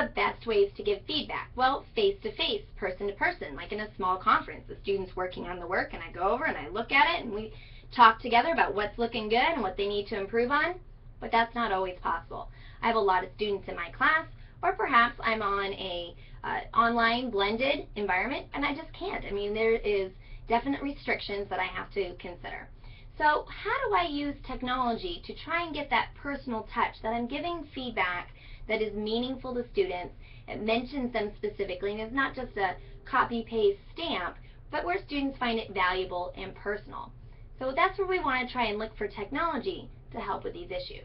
the best ways to give feedback? Well, face-to-face, person-to-person, like in a small conference. The student's working on the work and I go over and I look at it and we talk together about what's looking good and what they need to improve on. But that's not always possible. I have a lot of students in my class or perhaps I'm on a uh, online blended environment and I just can't. I mean, there is definite restrictions that I have to consider. So how do I use technology to try and get that personal touch, that I'm giving feedback that is meaningful to students, it mentions them specifically, and is not just a copy-paste stamp, but where students find it valuable and personal. So that's where we want to try and look for technology to help with these issues.